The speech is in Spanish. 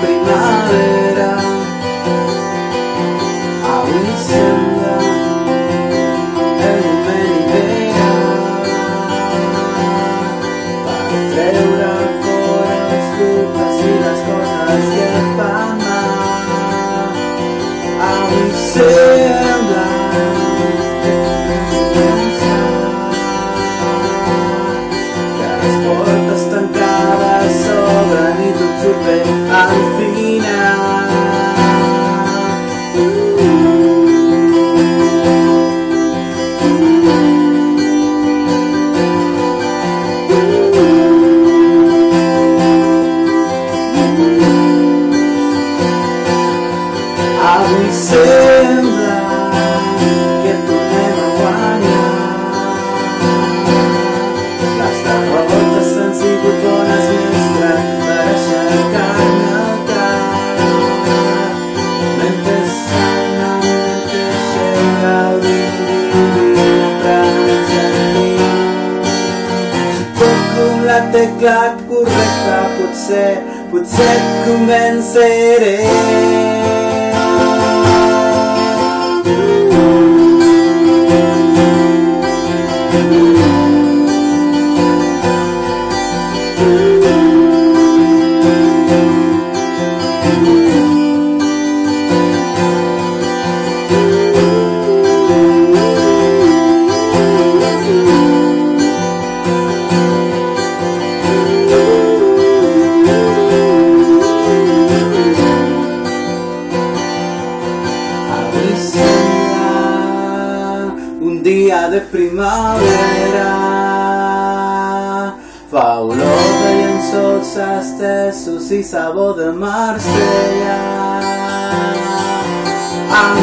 peinado. Tecla correcta potser, potser et convenceré. Dia de primavera. Fa olor de llençols estesos i sabor de Marsella. Em